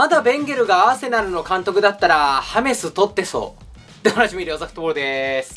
まだベンゲルがアーセナルの監督だったら、ハメス取ってそう。で、おなじみ、レオザフットボールです。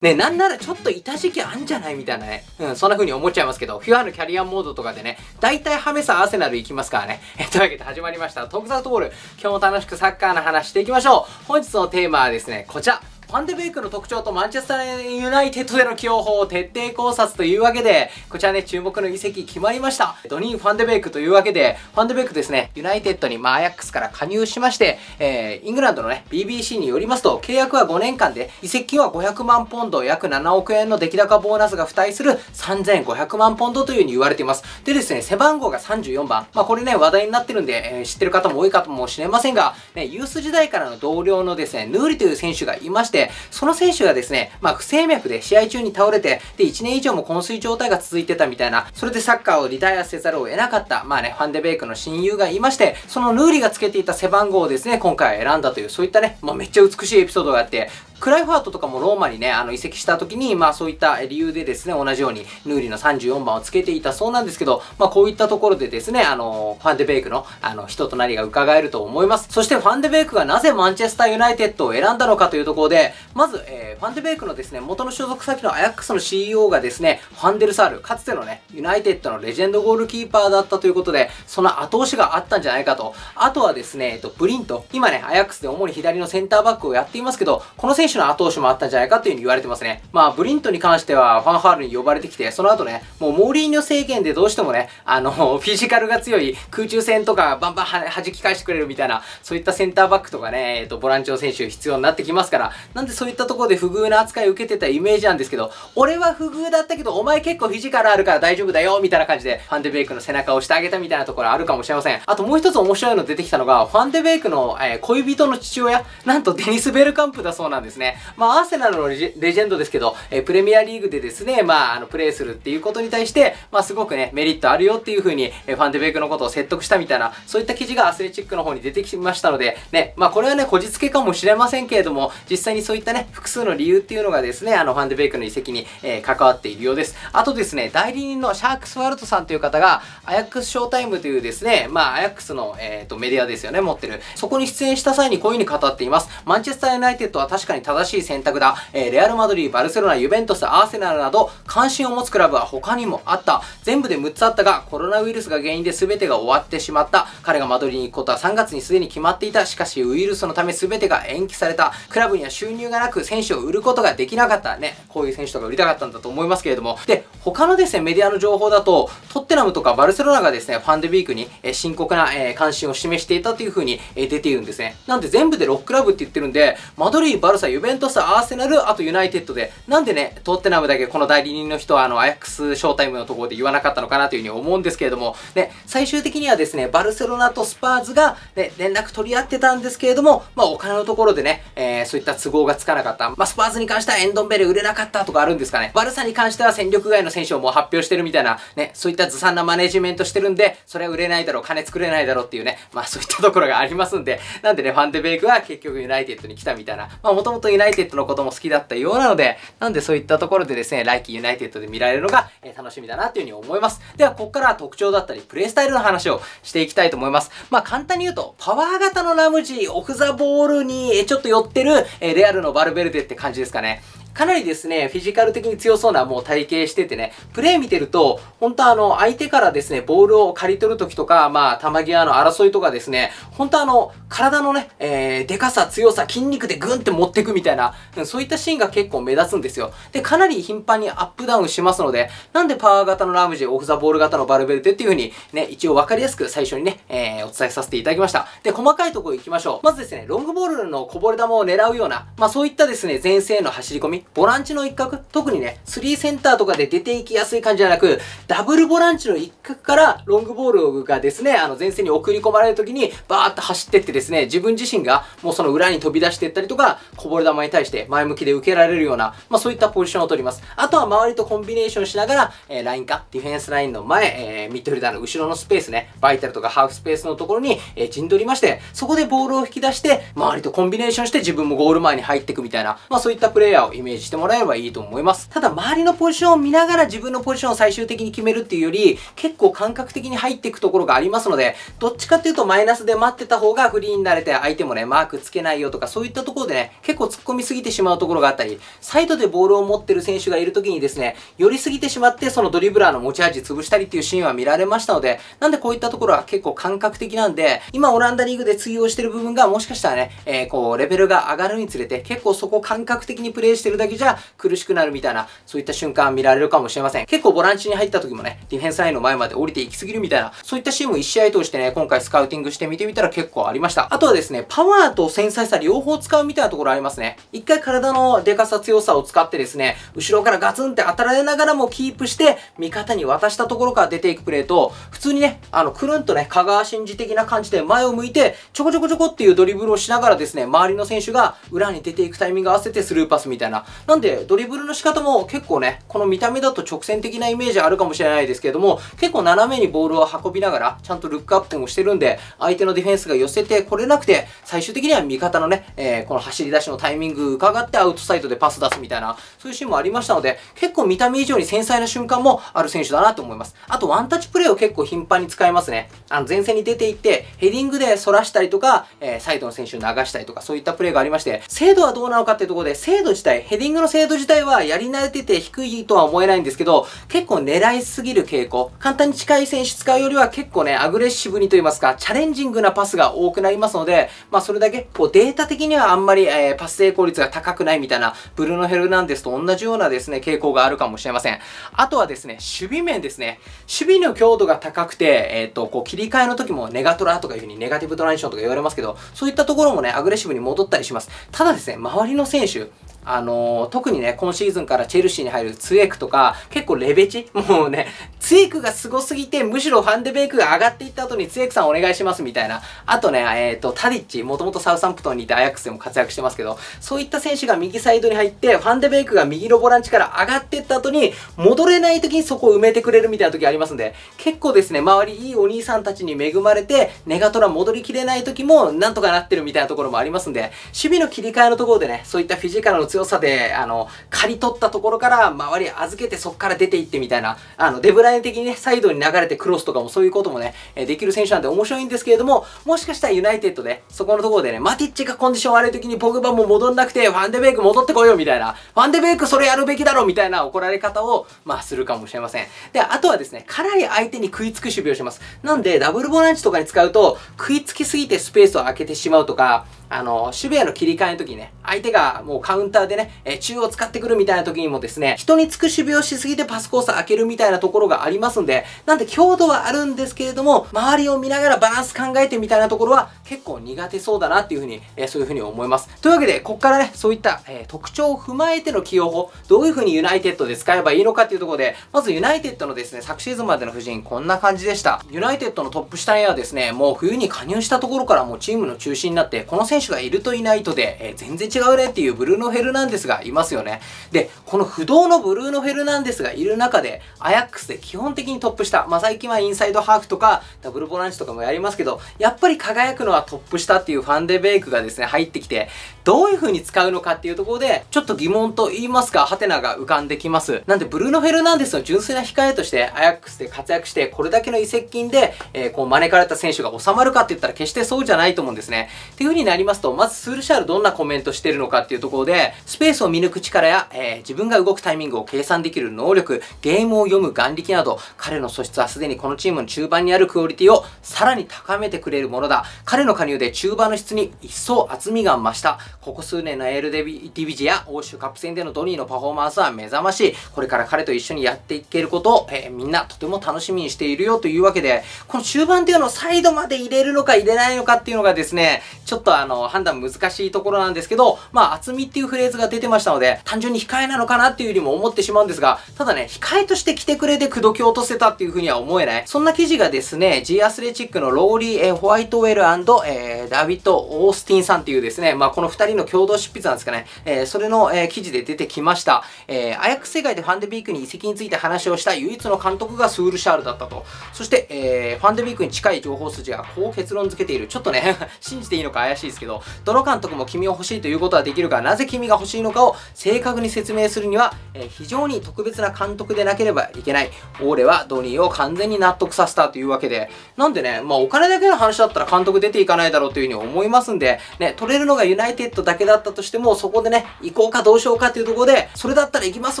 ね、なんならちょっといた時期あんじゃないみたいなね。うん、そんな風に思っちゃいますけど、 FIFA のキャリアモードとかでね、大体ハメスアーセナル行きますからね。え、というわけで始まりました。トークザフットボール。今日も楽しくサッカーの話していきましょう。本日のテーマはですね、こちら。ファンデベイクの特徴とマンチェスターユナイテッドでの起用法を徹底考察というわけで、こちらね、注目の移籍決まりました。ドニー・ファンデベイクというわけで、ファンデベイクですね、ユナイテッドに、まあ、アヤックスから加入しまして、えー、イングランドのね、BBC によりますと、契約は5年間で、移籍金は500万ポンド、約7億円の出来高ボーナスが付帯する3500万ポンドというふうに言われています。でですね、背番号が34番。まあ、これね、話題になってるんで、えー、知ってる方も多いかもしれませんが、ね、ユース時代からの同僚のですね、ヌーリという選手がいまして、その選手がですね、まあ不整脈で試合中に倒れて、で1年以上も昏睡状態が続いてたみたいな、それでサッカーをリタイアせざるを得なかった、まあね、ファンデベイクの親友がいまして、そのヌーリがつけていた背番号をですね、今回選んだという、そういったね、まあめっちゃ美しいエピソードがあって、クライファートとかもローマにね、あの移籍した時に、まあそういった理由でですね、同じようにヌーリの34番をつけていたそうなんですけど、まあこういったところでですね、あの、ファンデベイクの、あの、人となりが伺えると思います。そしてファンデベイクがなぜマンチェスターユナイテッドを選んだのかというところで、まず、えー、ファンデベイクのですね、元の所属先のアヤックスの CEO がですね、ファンデルサール、かつてのね、ユナイテッドのレジェンドゴールキーパーだったということで、その後押しがあったんじゃないかと。あとはですね、えっと、ブリント。今ね、アヤックスで主に左のセンターバックをやっていますけど、この選選手の後押しもあったんじゃないかっていう風に言われてますね。まあ、ブリントに関してはファンハールに呼ばれてきて、その後ね、もうモーリーニョ政権でどうしてもね、あの、フィジカルが強い空中戦とかバンバン弾き返してくれるみたいな、そういったセンターバックとかね、えっと、ボランチの選手必要になってきますから、なんでそういったところで不遇な扱いを受けてたイメージなんですけど、俺は不遇だったけど、お前結構フィジカルあるから大丈夫だよ、みたいな感じで、ファンデベイクの背中を押してあげたみたいなところあるかもしれません。あともう一つ面白いの出てきたのが、ファンデベイクの、えー、恋人の父親、なんとデニス・ベルカンプだそうなんですね。まあ、アーセナルのレジェンドですけど、えー、プレミアリーグでですね、まあ、あの、プレイするっていうことに対して、まあ、すごくね、メリットあるよっていう風に、えー、ファンデベイクのことを説得したみたいな、そういった記事がアスレチックの方に出てきましたので、ね、まあ、これはね、こじつけかもしれませんけれども、実際にそういったね、複数の理由っていうのがですね、あの、ファンデベイクの移籍に、えー、関わっているようです。あとですね、代理人のシャークスワルトさんという方が、アヤックスショータイムというですね、まあ、アヤックスの、えっ、ー、と、メディアですよね、持ってる。そこに出演した際にこういう風に語っています。マンチェスターユナイテッドは確かに正しい選択だ。えー、レアル・マドリー、バルセロナ、ユベントス、アーセナルなど、関心を持つクラブは他にもあった。全部で6つあったが、コロナウイルスが原因で全てが終わってしまった。彼がマドリーに行くことは3月にすでに決まっていた。しかし、ウイルスのため全てが延期された。クラブには収入がなく、選手を売ることができなかった。ね、こういう選手とか売りたかったんだと思いますけれども。で、他のですね、メディアの情報だと、トッテナムとかバルセロナがですね、ファンデビークに、え深刻な、え関心を示していたという風に、え出ているんですね。なんで全部で6クラブって言ってるんで、マドリー、バルサ、ユベントス、アーセナル、あとユナイテッドで、なんでね、トッテナムだけこの代理人の人はあの、アヤックスショータイムのところで言わなかったのかなというふうに思うんですけれども、ね、最終的にはですね、バルセロナとスパーズが、ね、連絡取り合ってたんですけれども、まあお金のところでね、えー、そういった都合がつかなかった。まあスパーズに関してはエンドンベレ売れなかったとかあるんですかね。バルサに関しては戦力外の選手をもう発表してるみたいな、ね、そういったずさんなマネジメントしてるんで、それは売れないだろう、金作れないだろうっていうね、まあそういったところがありますんで、なんでね、ファンデベイクは結局ユナイテッドに来たみたいな、まあもともとユナイテッドのことも好きだったようなので、なんでそういったところでですね、来季ユナイテッドで見られるのが、え、楽しみだなというふうに思います。では、ここから特徴だったり、プレイスタイルの話をしていきたいと思います。まあ簡単に言うと、パワー型のラムジー、オフザボールにちょっと寄ってる、え、レアルのバルベルデって感じですかね。かなりですね、フィジカル的に強そうなもう体型しててね、プレイ見てると、本当あの、相手からですね、ボールを刈り取るときとか、まあ、球際の争いとかですね、本当あの、体のね、えー、でかさ、強さ、筋肉でグンって持ってくみたいな、そういったシーンが結構目立つんですよ。で、かなり頻繁にアップダウンしますので、なんでパワー型のラムジー、オフザボール型のバルベルテっていう風にね、一応わかりやすく最初にね、えー、お伝えさせていただきました。で、細かいところ行きましょう。まずですね、ロングボールのこぼれ球を狙うような、まあそういったですね、前線への走り込み、ボランチの一角特にね、3センターとかで出ていきやすい感じじゃなく、ダブルボランチの一角からロングボールがですね、あの前線に送り込まれる時にバーッと走ってってですね、自分自身がもうその裏に飛び出していったりとか、こぼれ球に対して前向きで受けられるような、まあそういったポジションを取ります。あとは周りとコンビネーションしながら、えー、ラインか、ディフェンスラインの前、えー、ミッドフィルダーの後ろのスペースね、バイタルとかハーフスペースのところに、えー、陣取りまして、そこでボールを引き出して、周りとコンビネーションして自分もゴール前に入っていくみたいな、まあそういったプレイヤーをイメーージしてもらえればいいと思います。ただ、周りのポジションを見ながら自分のポジションを最終的に決めるっていうより、結構感覚的に入っていくところがありますので、どっちかっていうとマイナスで待ってた方がフリーになれて相手もね、マークつけないよとか、そういったところでね、結構突っ込みすぎてしまうところがあったり、サイドでボールを持ってる選手がいる時にですね、寄りすぎてしまって、そのドリブラーの持ち味潰したりっていうシーンは見られましたので、なんでこういったところは結構感覚的なんで、今オランダリーグで通用してる部分がもしかしたらね、えー、こう、レベルが上がるにつれて、結構そこ感覚的にプレイしてるだけだけじゃ苦しくなるみたいな、そういった瞬間見られるかもしれません。結構ボランチに入った時もね、ディフェンスラインの前まで降りていきすぎるみたいな、そういったシーンも1試合通してね、今回スカウティングしてみてみたら結構ありました。あとはですね、パワーと繊細さ両方使うみたいなところありますね。一回体のデカさ強さを使ってですね、後ろからガツンって当たられながらもキープして、味方に渡したところから出ていくプレーと、普通にね、あの、くるんとね、香川真司的な感じで前を向いて、ちょこちょこちょこっていうドリブルをしながらですね、周りの選手が裏に出ていくタイミングを合わせてスルーパスみたいな。なんで、ドリブルの仕方も結構ね、この見た目だと直線的なイメージあるかもしれないですけれども、結構斜めにボールを運びながら、ちゃんとルックアップもしてるんで、相手のディフェンスが寄せてこれなくて、最終的には味方のね、えー、この走り出しのタイミング伺ってアウトサイドでパス出すみたいな、そういうシーンもありましたので、結構見た目以上に繊細な瞬間もある選手だなと思います。あと、ワンタッチプレーを結構頻繁に使いますね。あの、前線に出ていって、ヘディングで反らしたりとか、えー、サイドの選手を流したりとか、そういったプレーがありまして、精度はどうなのかっていうところで、精度自体、ヘディングの精度自体はやり慣れてて低いとは思えないんですけど、結構狙いすぎる傾向。簡単に近い選手使うよりは結構ね、アグレッシブにと言いますか、チャレンジングなパスが多くなりますので、まあそれだけ、こうデータ的にはあんまり、えー、パス成功率が高くないみたいな、ブルーノ・ヘルナンデスと同じようなですね、傾向があるかもしれません。あとはですね、守備面ですね。守備の強度が高くて、えっ、ー、と、こう切り替えの時もネガトラとかいう風にネガティブトランジションとか言われますけど、そういったところもね、アグレッシブに戻ったりします。ただですね、周りの選手、あのー、特にね、今シーズンからチェルシーに入るツエクとか、結構レベチ？もうね、ツエクが凄すぎて、むしろファンデベイクが上がっていった後にツエクさんお願いしますみたいな。あとね、えっ、ー、と、タディッチ、もともとサウサンプトンにいてアヤックスでも活躍してますけど、そういった選手が右サイドに入って、ファンデベイクが右のボランチから上がっていった後に、戻れない時にそこを埋めてくれるみたいな時ありますんで、結構ですね、周りいいお兄さんたちに恵まれて、ネガトラ戻りきれない時も、なんとかなってるみたいなところもありますんで、守備の切り替えのところでね、そういったフィジカルの強さで、あの、の、刈り取ったところから周り預けてそこから出ていってみたいな、あの、デブライン的にね、サイドに流れてクロスとかもそういうこともね、えできる選手なんで面白いんですけれども、もしかしたらユナイテッドで、そこのところでね、マティッチがコンディション悪い時にポグバも戻んなくて、ファンデベイク戻ってこいよみたいな、ファンデベイクそれやるべきだろみたいな怒られ方を、まあ、するかもしれません。で、あとはですね、かなり相手に食いつく守備をします。なんで、ダブルボランチとかに使うと、食いつきすぎてスペースを空けてしまうとか、あの、守備への切り替えの時にね、相手がもうカウンターでね、え中央使ってくるみたいな時にもですね、人につく守備をしすぎてパスコース開けるみたいなところがありますんで、なんで強度はあるんですけれども、周りを見ながらバランス考えてみたいなところは結構苦手そうだなっていうふうに、えそういうふうに思います。というわけで、こっからね、そういった、え特徴を踏まえての起用法、どういうふうにユナイテッドで使えばいいのかっていうところで、まずユナイテッドのですね、昨シーズンまでの布陣、こんな感じでした。ユナイテッドのトップ下へはですね、もう冬に加入したところからもうチームの中心になって、この選選手がいるといないイトで、えー、全然違うねっていうブルーノ・フェルナンデスがいますよね。で、この不動のブルーノ・フェルナンデスがいる中で、アヤックスで基本的にトップ下、まあ、最近はインサイドハーフとか、ダブルボランチとかもやりますけど、やっぱり輝くのはトップ下っていうファンデベイクがですね、入ってきて、どういう風に使うのかっていうところで、ちょっと疑問と言いますか、ハテナが浮かんできます。なんで、ブルーノ・フェルナンデスの純粋な控えとして、アヤックスで活躍して、これだけの移籍金で、えー、こう招かれた選手が収まるかって言ったら決してそうじゃないと思うんですね。っていう風になりますと、まずスールシャールどんなコメントしてるのかっていうところで、スペースを見抜く力や、えー、自分が動くタイミングを計算できる能力、ゲームを読む眼力など、彼の素質はすでにこのチームの中盤にあるクオリティをさらに高めてくれるものだ。彼の加入で中盤の質に一層厚みが増した。ここ数年のエールデビディビジや欧州カップ戦でのドニーのパフォーマンスは目覚ましい。これから彼と一緒にやっていけることを、えー、みんなとても楽しみにしているよというわけで、この中盤っていうのをサイドまで入れるのか入れないのかっていうのがですね、ちょっとあの、判断難しいところなんですけど、まあ、厚みっていうフレーズが出てましたので、単純に控えなのかなっていうふうにも思ってしまうんですが、ただね、控えとして来てくれて口説き落とせたっていうふうには思えない。そんな記事がですね、G アスレチックのローリー・えホワイトウェルえー、ダビッド・オースティンさんっていうですね、まあ、この二人の共同執筆なんですかね、えー、それの、えー、記事で出てきました。えー、アヤック世界でファンデビークに移籍について話をした唯一の監督がスールシャールだったと。そして、えー、ファンデビークに近い情報筋がこう結論付けている。ちょっとね 信じていいのか怪しいですけど、けど、どの監督も君を欲しいということはできるが、なぜ君が欲しいのかを正確に説明するには、えー、非常に特別な監督でなければいけない。俺はドニーを完全に納得させたというわけで、なんでね、まあお金だけの話だったら監督出ていかないだろうというふうに思いますんで、ね、取れるのがユナイテッドだけだったとしても、そこでね、行こうかどうしようかっていうところで、それだったら行きます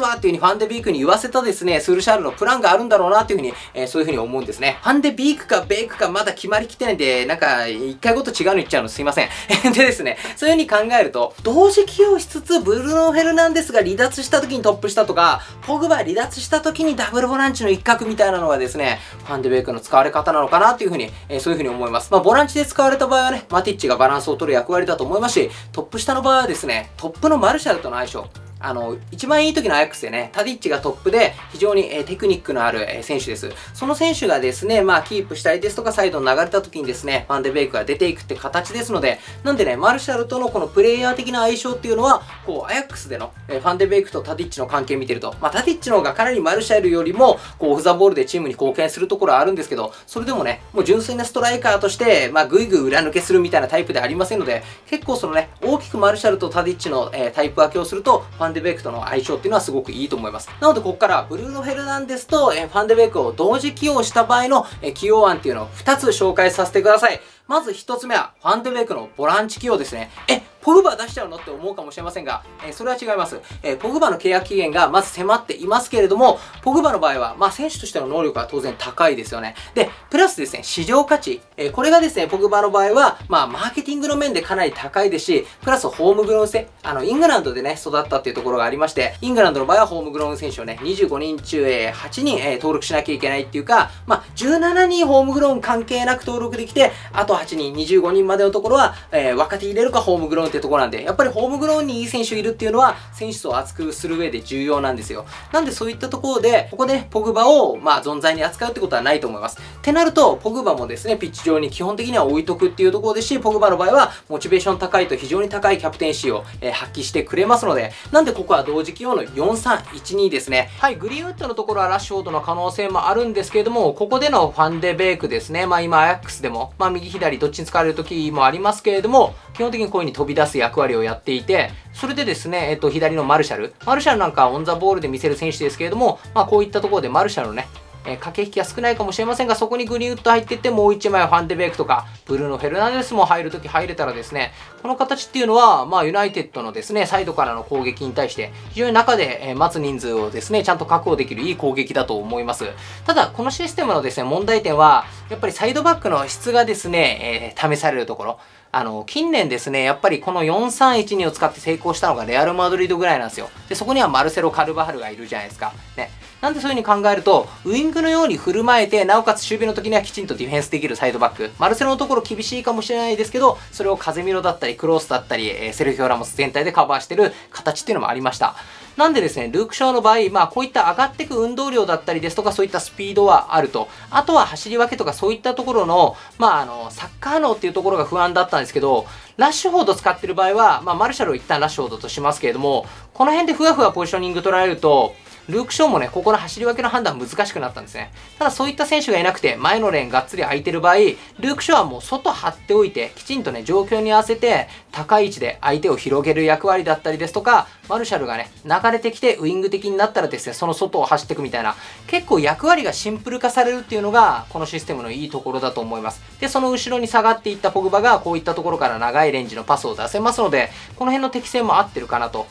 わっていう風にファンデビークに言わせたですね、スールシャールのプランがあるんだろうなっていうふうに、えー、そういうふうに思うんですね。ファンデビークかベイクかまだ決まりきってないんで、なんか、一回ごと違うの言っちゃうのすいません。でですね、そういう風に考えると、同時起用しつつ、ブルーノ・フェルナンデスが離脱した時にトップしたとか、ポグバ離脱した時にダブルボランチの一角みたいなのがですね、ファンデベイクの使われ方なのかなっていう風に、えー、そういう風に思います。まあ、ボランチで使われた場合はね、マティッチがバランスを取る役割だと思いますし、トップ下の場合はですね、トップのマルシャルとの相性、あの、一番いい時のアヤックスでね、タディッチがトップで非常に、えテクニックのある、え選手です。その選手がですね、まあ、キープしたりですとか、サイドに流れた時にですね、ファンデベイクが出ていくって形ですので、なんでね、マルシャルとのこのプレイヤー的な相性っていうのは、こう、アヤックスでの、えファンデベイクとタディッチの関係見てると、まあ、タディッチの方がかなりマルシャルよりも、こう、オフザボールでチームに貢献するところはあるんですけど、それでもね、もう純粋なストライカーとして、まあ、ぐいぐい裏抜けするみたいなタイプではありませんので、結構そのね、大きくマルシャルとタディッチの、えタイプ分けをすると、ファンァンデベイクとの相性っていうのはすごくいいと思います。なので、ここからブルーノ・フェルナンデスと、ファンデベイクを同時起用した場合の、起用案っていうのを2つ紹介させてください。まず1つ目は、ファンデベイクのボランチ起用ですね。え、ポグバ出しちゃうのって思うかもしれませんが、えー、それは違います。えー、ポグバの契約期限がまず迫っていますけれども、ポグバの場合は、まあ選手としての能力は当然高いですよね。で、プラスですね、市場価値。えー、これがですね、ポグバの場合は、まあマーケティングの面でかなり高いですし、プラスホームグローン性。あの、イングランドでね、育ったっていうところがありまして、イングランドの場合はホームグローン選手をね、25人中、えー、8人、えー、登録しなきゃいけないっていうか、まあ17人ホームグローン関係なく登録できて、あと8人、25人までのところは、えー、若手入れるかホームグローンってところなんで、やっぱりホームグローンにいい選手いるっていうのは、選手層を厚くする上で重要なんですよ。なんでそういったところで、ここでポグバを、まあ、存在に扱うってことはないと思います。ってなると、ポグバもですね、ピッチ上に基本的には置いとくっていうところですし、ポグバの場合は、モチベーション高いと非常に高いキャプテンシーを、えー、発揮してくれますので、なんでここは同時起用の4-3-1-2ですね。はい、グリーンウッドのところはラッシュフォードの可能性もあるんですけれども、ここでのファンデベイクですね。まあ今、アヤックスでも、まあ右左どっちに使われる時もありますけれども、基本的にこういう風に飛び出す役割をやっていて、それでですね、えっと、左のマルシャル。マルシャルなんかオンザボールで見せる選手ですけれども、まあ、こういったところでマルシャルのね、え、駆け引きは少ないかもしれませんが、そこにグリーンウッド入っていって、もう1枚ファンデベイクとか、ブルーノ・フェルナンデスも入るとき入れたらですね、この形っていうのは、まあ、ユナイテッドのですね、サイドからの攻撃に対して、非常に中で、え、待つ人数をですね、ちゃんと確保できるいい攻撃だと思います。ただ、このシステムのですね、問題点は、やっぱりサイドバックの質がですね、えー、試されるところ。あの、近年ですね、やっぱりこの4-3-1-2を使って成功したのがレアル・マドリードぐらいなんですよ。で、そこにはマルセロ・カルバハルがいるじゃないですか。ね。なんでそういう風に考えると、ウイングのように振る舞えて、なおかつ守備の時にはきちんとディフェンスできるサイドバック。マルセロのところ厳しいかもしれないですけど、それをカゼミロだったり、クロースだったり、えセルフィオ・ラモス全体でカバーしてる形っていうのもありました。なんでですね、ルーク・ショーの場合、まあこういった上がっていく運動量だったりですとか、そういったスピードはあると。あとは走り分けとかそういったところの、まああの、サッカー能っていうところが不安だったんですけど、ラッシュフォード使ってる場合は、まあマルシャルを一旦ラッシュフォードとしますけれども、この辺でふわふわポジショニング取られると、ルーク・ショーもね、ここの走り分けの判断難しくなったんですね。ただそういった選手がいなくて、前のレーンがっつり空いてる場合、ルーク・ショーはもう外張っておいて、きちんとね、状況に合わせて、高い位置で相手を広げる役割だったりですとか、マルシャルがね、流れてきてウイング的になったらですね、その外を走っていくみたいな、結構役割がシンプル化されるっていうのが、このシステムのいいところだと思います。で、その後ろに下がっていったポグバが、こういったところから長いレンジのパスを出せますので、この辺の適性も合ってるかなと。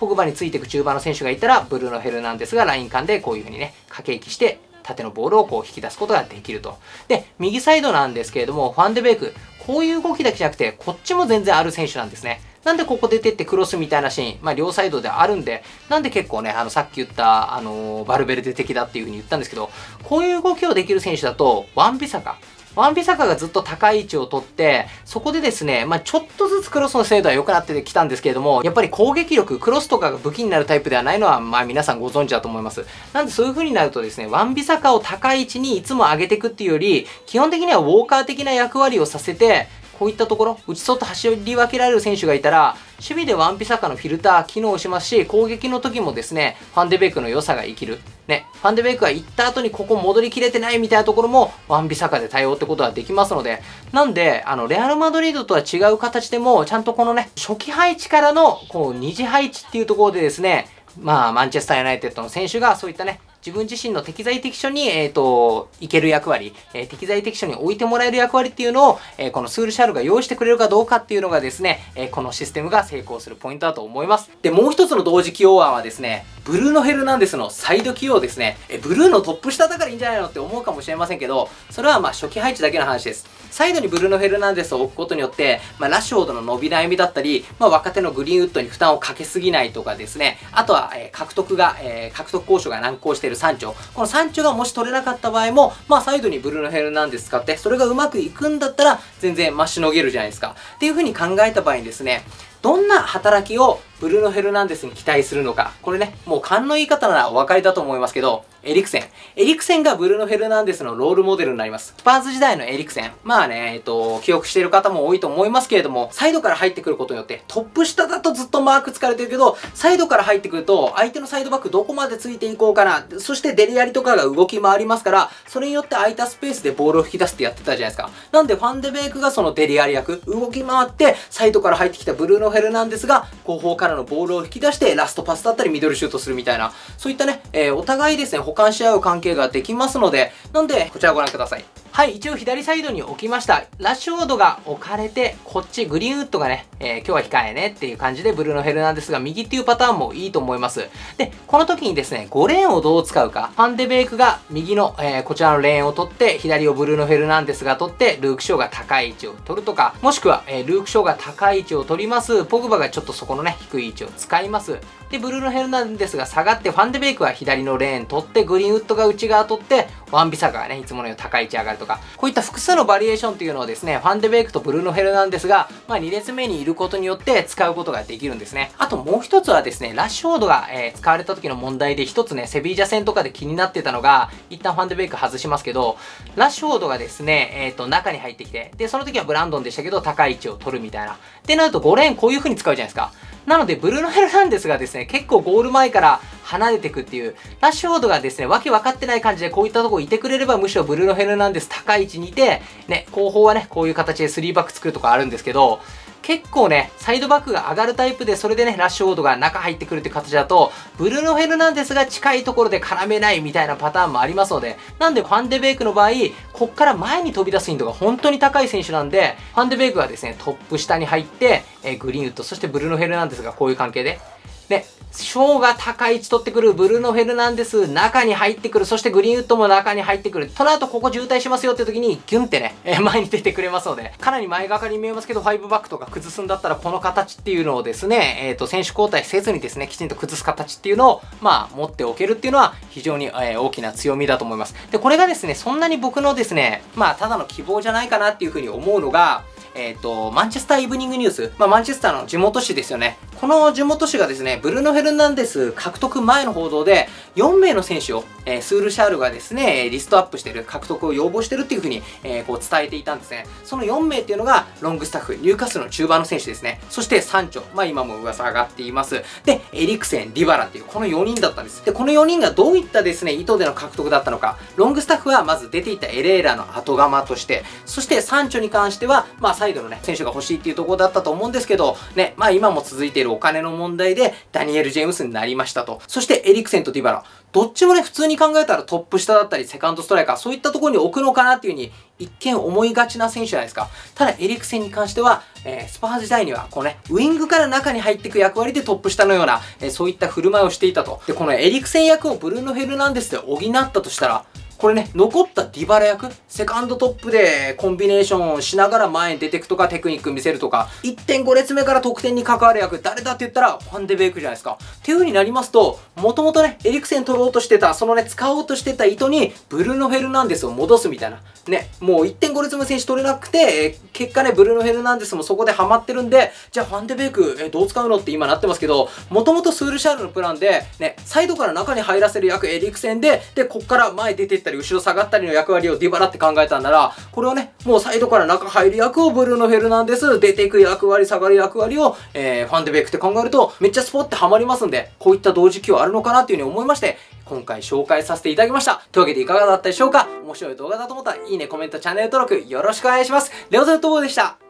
ポグバについていく中盤の選手がいたら、ブルーノ・フェルナンデスがライン間でこういう風にね、駆け引きして、縦のボールをこう引き出すことができると。で、右サイドなんですけれども、ファンデベイク、こういう動きだけじゃなくて、こっちも全然ある選手なんですね。なんでここ出てってクロスみたいなシーン、まあ両サイドであるんで、なんで結構ね、あのさっき言った、あのー、バルベルデ的だっていう風に言ったんですけど、こういう動きをできる選手だと、ワンビサカ、ワンピサカがずっと高い位置を取って、そこでですね、まあ、ちょっとずつクロスの精度は良くなってきたんですけれども、やっぱり攻撃力、クロスとかが武器になるタイプではないのは、まあ皆さんご存知だと思います。なんでそういう風になるとですね、ワンビサカを高い位置にいつも上げていくっていうより、基本的にはウォーカー的な役割をさせて、こういったところ、内外走り分けられる選手がいたら、守備でワンピサカのフィルター機能しますし、攻撃の時もですね、ファンデベイクの良さが生きる。ね、ファンデベイクが行った後にここ戻りきれてないみたいなところも、ワンビサカで対応ってことはできますので、なんで、あの、レアル・マドリードとは違う形でも、ちゃんとこのね、初期配置からの、こう、二次配置っていうところでですね、まあ、マンチェスター・ユナイテッドの選手がそういったね、自分自身の適材適所に、えっ、ー、と、行ける役割、えー、適材適所に置いてもらえる役割っていうのを、えー、このスールシャルが用意してくれるかどうかっていうのがですね、えこのシステムが成功するポイントだと思います。で、もう一つの同時起用案はですね、ブルーノ・ヘルナンデスのサイド起用ですね。え、ブルーのトップ下だからいいんじゃないのって思うかもしれませんけど、それはまあ初期配置だけの話です。サイドにブルーノ・フェルナンデスを置くことによって、まあ、ラッシュフォードの伸び悩みだったり、まあ、若手のグリーンウッドに負担をかけすぎないとかですね、あとは、えー、獲得が、えー、獲得交渉が難航している山頂。この山頂がもし取れなかった場合も、まあ、サイドにブルーノ・フェルナンデス使って、それがうまくいくんだったら、全然ましのげるじゃないですか。っていう風に考えた場合にですね、どんな働きをブルーノ・フェルナンデスに期待するのか。これね、もう勘の言い方ならお分かりだと思いますけど、エリクセン。エリクセンがブルーノ・フェルナンデスのロールモデルになります。スパーズ時代のエリクセン。まあね、えっと、記憶している方も多いと思いますけれども、サイドから入ってくることによって、トップ下だとずっとマーク疲れてるけど、サイドから入ってくると、相手のサイドバックどこまでついていこうかな。そしてデリアリとかが動き回りますから、それによって空いたスペースでボールを引き出すってやってたじゃないですか。なんでファンデベイクがそのデリアリ役、動き回って、サイドから入ってきたブルーノ・フェルナンデスが、後方からのボールを引き出して、ラストパスだったりミドルシュートするみたいな、そういったね、えー、お互いですね、補完し合う関係ができますので、なんで、こちらご覧ください。はい、一応左サイドに置きました。ラッシュオードが置かれて、こっちグリーンウッドがね、えー、今日は控えねっていう感じでブルーノ・フェルナンデスが右っていうパターンもいいと思います。で、この時にですね、5レーンをどう使うか。ファンデベイクが右の、えー、こちらのレーンを取って、左をブルーノ・フェルナンデスが取って、ルーク・ショーが高い位置を取るとか、もしくは、えー、ルーク・ショーが高い位置を取ります。ポグバがちょっとそこのね、低い位置を使います。で、ブルーノ・フェルナンデスが下がって、ファンデベイクは左のレーン取って、グリーンウッドが内側取って、ワンビサガがね、いつものように高い位置上がるとか、こういった複数のバリエーションっていうのをですね、ファンデベイクとブルーノ・フェルナンデスが、まあ2列目にいることによって使うことができるんですね。あともう一つはですね、ラッシュフォードが、えー、使われた時の問題で一つね、セビージャ戦とかで気になってたのが、一旦ファンデベイク外しますけど、ラッシュフォードがですね、えっ、ー、と、中に入ってきて、で、その時はブランドンでしたけど、高い位置を取るみたいな。ってなると5レーンこういう風に使うじゃないですか。なので、ブルーノ・ヘルナンデスがですね、結構ゴール前から離れていくっていう、ラッシュフォードがですね、わけ分かってない感じでこういったとこいてくれれば、むしろブルーノ・ヘルナンデス高い位置にいて、ね、後方はね、こういう形で3バック作るとかあるんですけど、結構ね、サイドバックが上がるタイプで、それでね、ラッシュオードが中入ってくるって形だと、ブルーノ・フェルナンデスが近いところで絡めないみたいなパターンもありますので、なんでファンデベイクの場合、こっから前に飛び出す頻度が本当に高い選手なんで、ファンデベイクはですね、トップ下に入って、え、グリーンウッド、そしてブルーノ・フェルナンデスがこういう関係で、で、ショーが高い位置取ってくるブルーノ・フェルナンデス、中に入ってくる。そしてグリーンウッドも中に入ってくる。その後ここ渋滞しますよって時に、ギュンってね、え前に出てくれますので、かなり前がかりに見えますけど、5バックとか崩すんだったら、この形っていうのをですね、えっ、ー、と、選手交代せずにですね、きちんと崩す形っていうのを、まあ、持っておけるっていうのは、非常に、え、大きな強みだと思います。で、これがですね、そんなに僕のですね、まあ、ただの希望じゃないかなっていうふうに思うのが、えっ、ー、と、マンチェスターイブニングニュース。まあ、マンチェスターの地元紙ですよね。この地元紙がですね、ブルーノ・フェルナンデス獲得前の報道で、4名の選手を、えー、スールシャールがですね、リストアップしてる、獲得を要望してるっていうふうに、えー、こう伝えていたんですね。その4名っていうのが、ロングスタッフ、ニューカッスルの中盤の選手ですね。そして、サンチョ。まあ、今も噂上がっています。で、エリクセン、リバラっていう、この4人だったんです。で、この4人がどういったですね、意図での獲得だったのか。ロングスタッフは、まず出ていたエレーラの後釜として、そして、サンチョに関しては、まあ、サイドのね、選手が欲しいっていうところだったと思うんですけど、ね、まあ、今も続いているお金の問題でダニエル・ジェームスになりましたと。そしてエリクセンとディバラ。どっちもね、普通に考えたらトップ下だったり、セカンドストライカー、そういったところに置くのかなっていうふうに、一見思いがちな選手じゃないですか。ただ、エリクセンに関しては、えー、スパー時代には、こうね、ウィングから中に入っていく役割でトップ下のような、えー、そういった振る舞いをしていたと。で、このエリクセン役をブルーノ・フェルナンデスで補ったとしたら、これね、残ったディバラ役、セカンドトップでコンビネーションしながら前に出てくとかテクニック見せるとか、1.5列目から得点に関わる役、誰だって言ったらファンデベイクじゃないですか。っていう風になりますと、もともとね、エリクセン取ろうとしてた、そのね、使おうとしてた意図に、ブルーノ・フェルナンデスを戻すみたいな。ね、もう1.5列目選手取れなくて、結果ね、ブルーノ・フェルナンデスもそこでハマってるんで、じゃあファンデベイク、えどう使うのって今なってますけど、もともとスールシャールのプランで、ね、サイドから中に入らせる役エリクセンで、で、こっから前出てったったり、後ろ下がったりの役割をディバラって考えたんなら、これをね、もうサイドから中入る役をブルーノ・フェルナンデス、出ていく役割、下がる役割を、えー、ファンデベックって考えると、めっちゃスポってハマりますんで、こういった同時期はあるのかなっていうふうに思いまして、今回紹介させていただきました。というわけでいかがだったでしょうか？面白い動画だと思ったら、いいね、コメント、チャンネル登録よろしくお願いします。レオゼットボーでした。